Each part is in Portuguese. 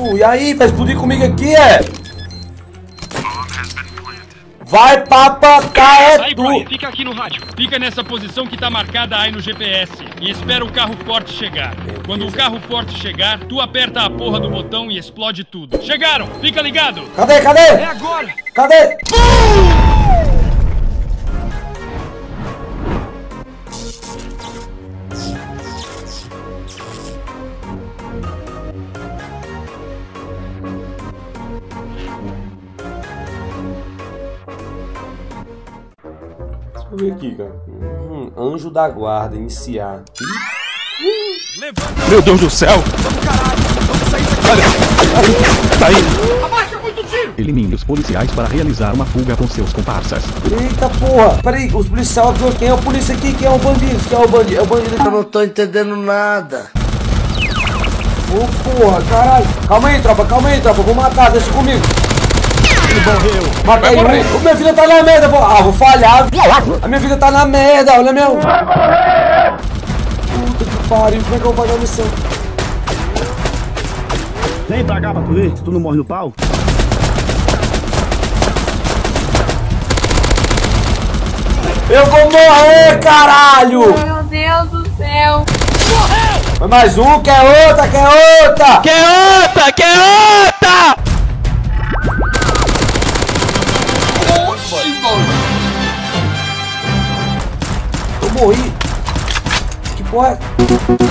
Uh, e aí, vai explodir comigo aqui, é? Vai papacar, é Aí, tu! Fica aqui no rádio. Fica nessa posição que tá marcada aí no GPS. E espera o carro forte chegar. Quando o carro forte chegar, tu aperta a porra do botão e explode tudo. Chegaram! Fica ligado! Cadê, cadê? É agora! Cadê? Deixa ver aqui, cara. Hum, anjo da guarda, iniciar. Meu Deus do céu! Olha! Tá aí! Elimine os policiais para realizar uma fuga com seus comparsas. Eita porra! Peraí, os policiais, quem é o polícia aqui? Quem é o bandido? Quem é o bandido? É o bandido Eu não tô entendendo nada. Ô porra, caralho! Calma aí, tropa, calma aí, tropa, vou matar, deixa comigo! Ele morreu! Matei um! Minha vida tá na merda, vou... ah, vou falhar! A minha vida tá na merda, olha meu! Vai morrer! Puta que pariu, como é que eu vou fazer a missão? Vem pra cá pra tu ver se tu não morre no pau. Eu vou morrer, caralho! Meu Deus do céu. Vai mais um, quer outra, quer outra! Quer outra? Quer outra? Morri! Que porra é?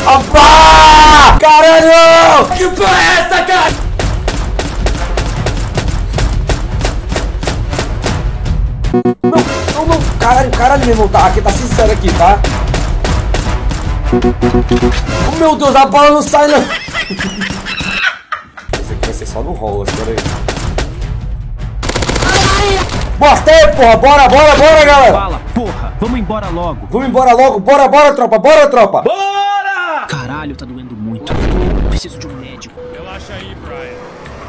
Opa! Caralho! Que porra é essa, cara? Não, não, não, caralho, caralho, meu irmão, tá, aqui tá sincero aqui, tá? Oh, meu Deus, a bola não sai, não! Esse aqui vai ser só no rolo, espera aí. Bostei, porra, bora, bora, bora, galera! Fala, porra, vamos embora logo. Vamos embora logo, bora, bora, tropa, bora, tropa! Caralho, tá doendo muito. Preciso de um médico. Relaxa aí, Brian.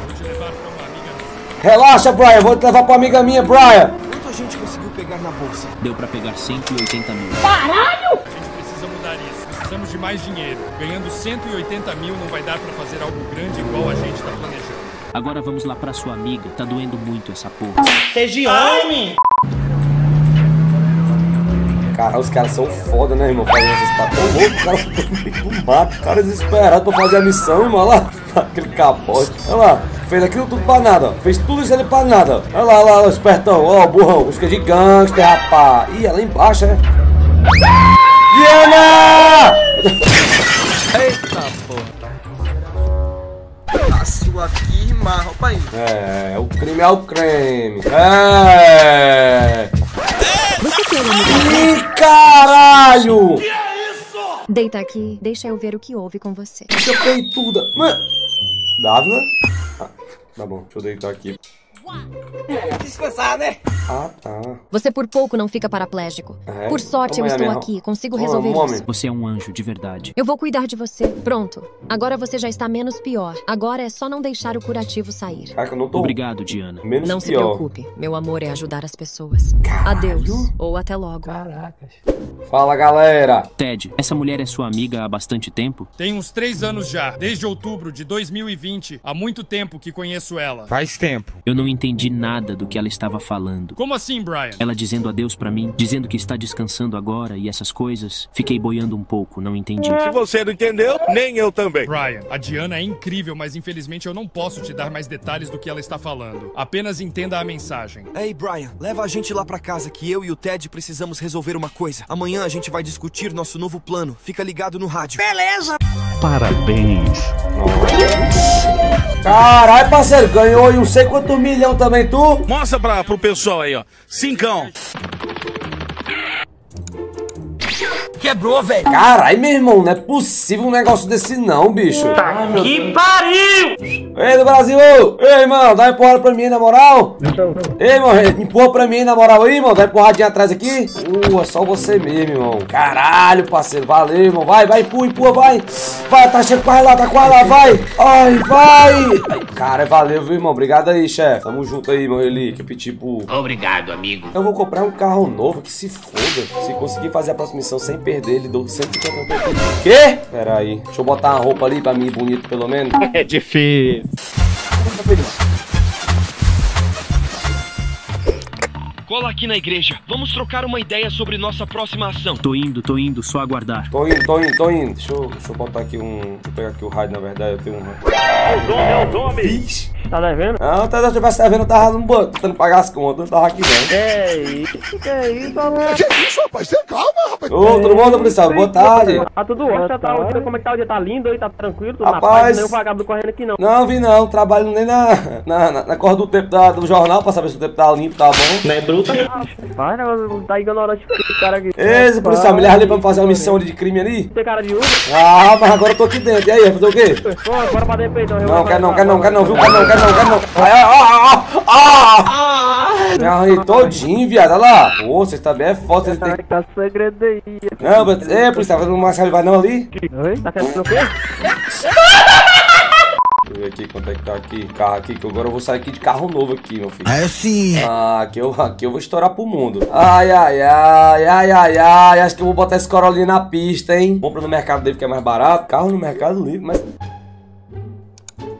Vou te levar pra uma amiga minha. Relaxa, Brian, vou te levar pra amiga minha, Brian! Quanto a gente conseguiu pegar na bolsa? Deu pra pegar 180 mil. A gente precisa mudar isso. Precisamos de mais dinheiro. Ganhando 180 mil não vai dar pra fazer algo grande igual a gente tá planejando. Agora vamos lá pra sua amiga. Tá doendo muito essa porra. Cara, os caras são foda, né, irmão? Fazendo esses papos. Ô, louco, o cara no mato, o cara desesperado pra fazer a missão, irmão. Olha lá, aquele capote. Olha lá, fez aquilo tudo pra nada, ó. Fez tudo isso ali pra nada. Olha lá, olha lá, o espertão. Ó, o burrão, busca de gangster, rapaz. Ih, é lá embaixo, é? Diana! Passou aqui, mas opa aí. É, o crime é o creme. É. Ih, caralho! Deita aqui, deixa eu ver o que houve com você. Deixa eu peituda. Mano. Dávila? Ah, tá bom, deixa eu deitar aqui. Descansar, né? Ah, tá. Você por pouco não fica paraplégico. É? Por sorte eu Toma estou minha- aqui, consigo Toma, resolver homem. isso. Você é um anjo de verdade. Eu vou cuidar de você. Pronto. Agora você já está menos pior. Agora é só não deixar o curativo sair. Caraca, eu não tô Obrigado, Diana. menos Não se pior. preocupe. Meu amor é ajudar as pessoas. Adeus. Ou até logo. Fala, galera. Ted, essa mulher é sua amiga há bastante tempo? Tem uns três anos já, desde outubro de 2020. Há muito tempo que conheço ela. Faz tempo. Eu não entendi nada do que ela estava falando. Como assim, Brian? Ela dizendo adeus pra mim, dizendo que está descansando agora e essas coisas. Fiquei boiando um pouco, não entendi. Se você não entendeu, nem eu também. Brian, a Diana é incrível, mas infelizmente eu não posso te dar mais detalhes do que ela está falando. Apenas entenda a mensagem. Ei, Brian, leva a gente lá pra casa que eu e o Ted precisamos resolver uma coisa. Amanhã a gente vai discutir nosso novo plano. Fica ligado no rádio. Beleza! Parabéns. Caralho, parceiro, ganhou aí não sei quantos milhão também, tu? Mostra pra, pro pessoal aí, ó. Cincão. Quebrou, velho! Caralho, meu irmão, não é possível um negócio desse não, bicho. Que pariu! Ei, do Brasil! Ei, irmão, dá uma empurrada pra mim, na moral. Ei, irmão, empurra pra mim, na moral aí, irmão. Dá uma empurradinha atrás aqui. Uh, é só você mesmo, irmão. Caralho, parceiro, valeu, irmão. Vai, vai, empurra, empurra, vai. Vai, tá chegando quase lá, tá quase lá, vai. Ai, vai. Ai, cara, valeu, viu, irmão? Obrigado aí, chefe. Tamo junto aí, meu relíquia, pitbull. Obrigado, amigo. Eu vou comprar um carro novo, que se foda. Se conseguir fazer a próxima missão sem perder perder, ele deu 150 mil pra perder. Quê? Pera aí. Deixa eu botar uma roupa ali pra mim bonito, pelo menos. É difícil. Cola aqui na igreja. Vamos trocar uma ideia sobre nossa próxima ação. Tô indo, tô indo, só aguardar. Tô indo, tô indo, tô indo. Deixa eu, deixa eu botar aqui um. Deixa eu pegar aqui o raio, na verdade, eu tenho um raio. É o nome. Vixe. Tá devendo? Não, tá, se eu tivesse devendo, eu tava no banco, tentando pagar as contas, não tava aqui não. É isso, que é isso, alô? isso, rapaz? Você calma, rapaz. Ô, todo mundo, policial, boa tarde. Ah, tudo ótimo, tá, o dia- como é que tá o dia? Tá lindo aí, tá tranquilo, tudo Rapaz. paz, nem o vagabundo correndo aqui não. Não, vi não, trabalho nem na, na, na, na corda do tempo da, do jornal pra saber se o tempo tá limpo, tá bom. Não é bruta? Vai, negócio, tá ignorante esse cara aqui. Esse policial, me leva ali pra fazer uma missão de crime ali. Tem cara de Uber? Ah, mas agora eu tô aqui dentro, e aí, vai fazer o quê? Pô, bora pra dentro então. Não, quero não, quero não, quero não, viu? Quero não, quero ai. Me arranhei todinho, viado, olha lá. Pô, vocês também é foda, vocês têm... Tá segredo aí. Não, mas, é, policial, fazendo uma vai não ali? Oi? Tá querendo o quê? Deixa eu ver aqui quanto é que tá aqui, carro aqui, que agora eu vou sair aqui de carro novo aqui, meu filho. É sim. Ah, aqui eu, aqui eu vou estourar pro mundo. Ai, ai, ai, ai, ai, ai. Acho que eu vou botar esse Corolinha na pista, hein? Compra no Mercado Livre que é mais barato. Carro no Mercado Livre, mas...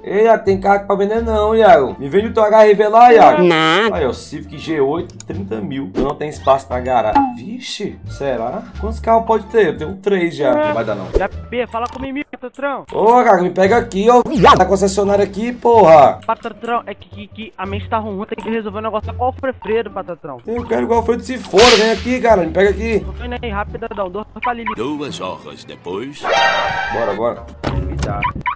Ei, Iago, tem carro pra vender não, Iago. Me vende o teu HRV lá, Iago. Não. Aí, ó, Civic G8, 30 mil. Eu não tenho espaço na garagem. Vixe, será? Quantos carros pode ter? Eu tenho três já. Não vai dar não. Já, Bia, fala comigo, patrão. Ô, Gaga, me pega aqui, ó. Tá concessionária aqui, porra. Patrão, é que, que, que a mente tá ruim, tem que resolver o negócio com o Alfredo, patrão. Eu quero igual foi de se for. Vem aqui, cara. Me pega aqui. Tô indo aí, rapidão, dois pra Lili. Duas horas depois. Bora, bora.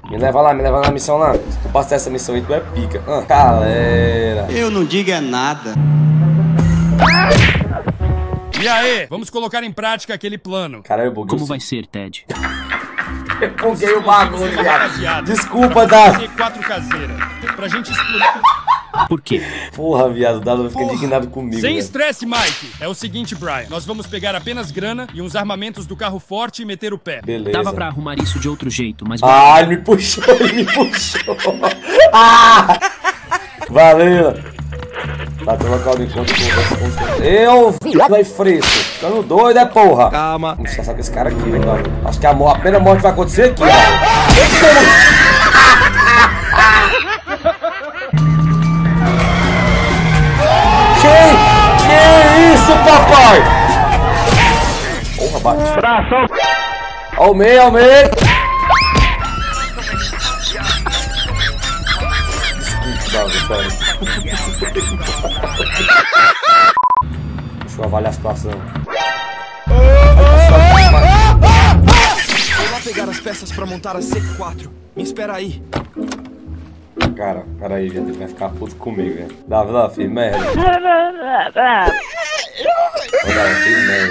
Me leva lá, me leva na missão lá. Se tu passar essa missão aí, tu é pica. Ah, galera. Eu não digo é nada. E aí, vamos colocar em prática aquele plano. Caralho, eu buguei Como o vai ser, Ted? Buguei o bagulho, viado. Desculpa, Dado. C4 caseira. Pra gente explodir. Por quê? Porra, viado. O Dado vai ficar indignado comigo. Sem velho. estresse, Mike. É o seguinte, Brian. Nós vamos pegar apenas grana e uns armamentos do carro forte e meter o pé. Beleza. Dava pra arrumar isso de outro jeito, mas. Ah, ele me puxou, ele me puxou. Ah! Valeu. Tá pelo local de encontro com Eu, vai fresco. Ficando doido, é porra. Calma. Vamos descansar com esse cara aqui, velho. Acho que a, a primeira morte vai acontecer aqui, velho. Que, que isso, papai? Porra, bate. Tração. Ao meio, ao meio. Desculpe, Davi, sério. Eu avaliar a situação. Vou lá pegar as peças pra montar a C4. Me espera aí. Cara, peraí, gente, ele vai ficar puto comigo, velho. Davi, Davi, fiz merda.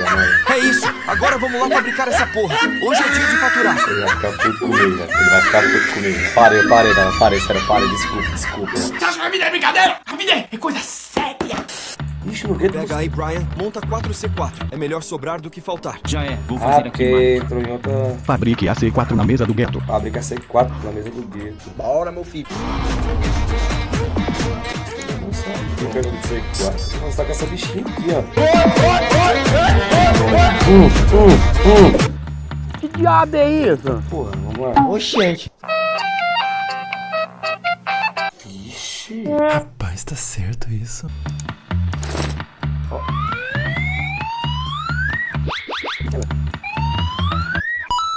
Mano. É isso. Agora vamos lá fabricar essa porra. Hoje é dia de faturar. Ele vai ficar puto comigo, velho. Ele vai ficar puto comigo. Parei, parei, Davi, parei, sério, parei, desculpa, desculpa. Você acha que a vida é brincadeira? A vida é coisa séria. Ixi, no gueto Pega aí, Brian. Monta 4C4. É melhor sobrar do que faltar. Já é, vou Ah, fazer aqui. porque entrou em outra Fabrique a C4 na mesa do gueto. fábrica C4 na mesa do gueto. Bora, meu filho. Não sei, eu de C4. Vou começar com essa bichinha aqui, ó. Hum, hum, hum. Que diabo é isso? Porra, vamos lá. Oxente. Ixi. Rapaz, tá certo isso.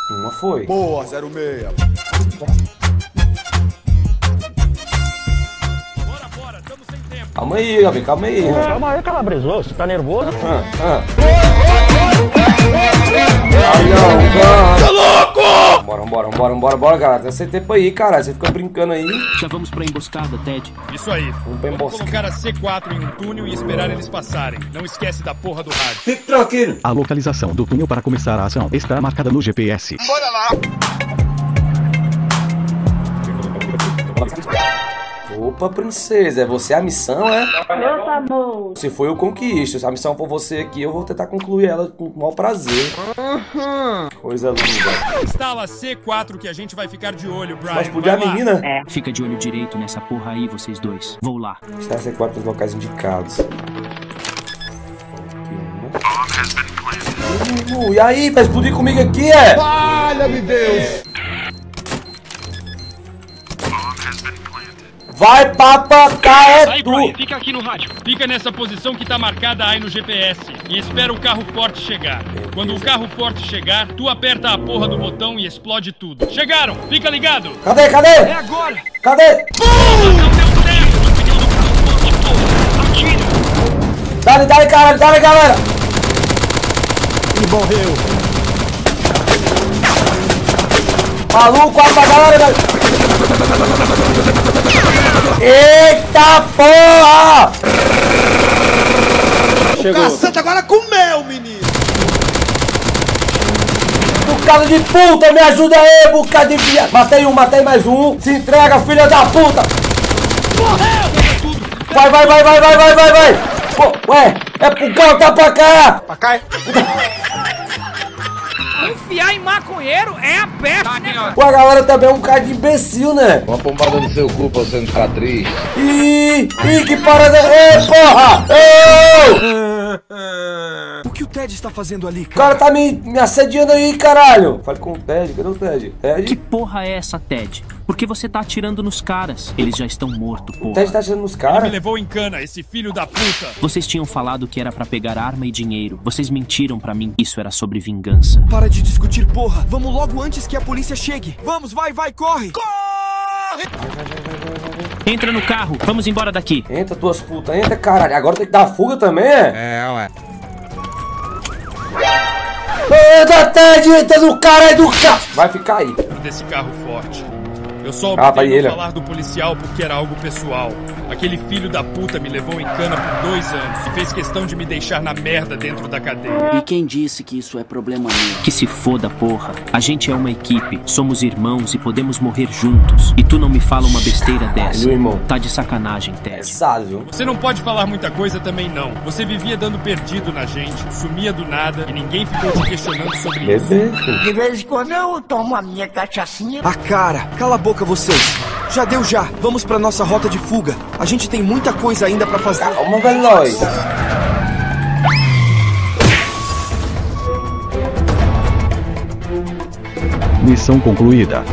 Uma foi. Boa, 06. Bora, bora, estamos sem tempo. Calma aí, Gabi, calma aí. Calma aí, calabresoso, você tá nervoso? Ah, ah. Bora, bora, bora, bora, galera. Tem sem tempo aí, cara. Você fica brincando aí. Já vamos pra emboscada, Ted. Isso aí. Vamos pra Vamos emboscada. colocar a C4 em um túnel e esperar eles passarem. Não esquece da porra do rádio. Fique tranquilo. A localização do túnel para começar a ação está marcada no GPS. Bora lá. Opa, princesa, é você a missão, é? Meu amor. Se for eu conquisto, se a missão for você aqui, eu vou tentar concluir ela com o maior prazer. Coisa linda. Instala a C4 que a gente vai ficar de olho, Brian. Mas podia a Vai lá. menina Fica de olho direito nessa porra aí, vocês dois. Vou lá. está C4 nos locais indicados. Uh, e aí, vai explodir comigo aqui, é? Valha-me Deus! Vai papacar, é Aí, tu! Brian, fica aqui no rádio. Fica nessa posição que tá marcada aí no GPS e espera o carro forte chegar. Quando o carro forte chegar, tu aperta a porra do botão e explode tudo. Chegaram! Fica ligado! Cadê, cadê? É agora! Cadê? Dale, dale, caralho, dale, galera! E morreu. Maluco, pra galera! Eita porra! Cacete, agora comeu, menino! Bocado de puta, me ajuda aí, bocado de via... Matei um, matei mais um. Se entrega, filha da puta! Vai, vai, vai, vai, vai, vai, vai, vai! Pô, ué, é pro carro, tá pra cá! Pra cá, é? Enfiar em maconheiro é a peste, né? Pô, a galera também é um cara de imbecil, né? Uma pombada no seu cu pra você não ficar triste. Ih, ih, que parada... Ei, porra! O que o Ted está fazendo ali, O cara tá me, me assediando aí, caralho! Fale com o Ted, cadê o Ted? Que Ted? porra é essa, Ted? Por que você tá atirando nos caras? Eles já estão mortos, O porra. Ted tá atirando nos Me caras? levou em cana, esse filho da puta! Vocês tinham falado que era pra pegar arma e dinheiro. Vocês mentiram pra mim. Isso era sobre vingança. Para de discutir, porra! Vamos logo antes que a polícia chegue! Vamos, vai, vai, corre! Entra no carro. Vamos embora daqui. Entra, tuas putas, entra, caralho. Agora tem que dar fuga também, é? É, ué. Entra, Ted, entra no caralho do carro! Vai ficar aí. desse carro forte. Eu só Ah, ele. não falar do policial porque era algo pessoal. Aquele filho da puta me levou em cana por dois anos e fez questão de me deixar na merda dentro da cadeia. E quem disse que isso é problema meu? Que se foda, porra. A gente é uma equipe. Somos irmãos e podemos morrer juntos. E tu não me fala uma besteira dessa. Meu irmão. Tá de sacanagem, Ted. Pesado, viu? Você não pode falar muita coisa também não. Você vivia dando perdido na gente, sumia do nada e ninguém ficou te questionando sobre isso. De vez em quando eu tomo a minha cachaçinha. A cara! Cala a boca vocês! Já deu já! Vamos pra nossa rota de fuga! A gente tem muita coisa ainda pra fazer. Calma, veloz. Missão concluída.